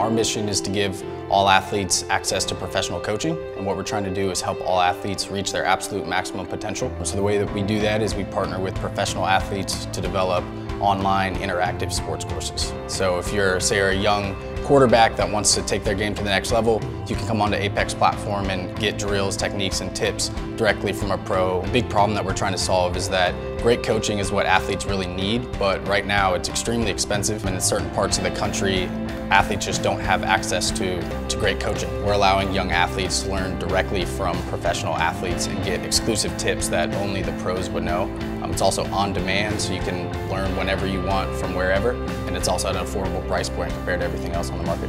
Our mission is to give all athletes access to professional coaching, and what we're trying to do is help all athletes reach their absolute maximum potential. So the way that we do that is we partner with professional athletes to develop online interactive sports courses. So if you're, say, a young quarterback that wants to take their game to the next level, you can come onto Apex platform and get drills, techniques, and tips directly from a pro. The big problem that we're trying to solve is that great coaching is what athletes really need, but right now it's extremely expensive and in certain parts of the country athletes just don't have access to, to great coaching. We're allowing young athletes to learn directly from professional athletes and get exclusive tips that only the pros would know. Um, it's also on demand, so you can learn whenever you want from wherever, and it's also at an affordable price point compared to everything else on the market.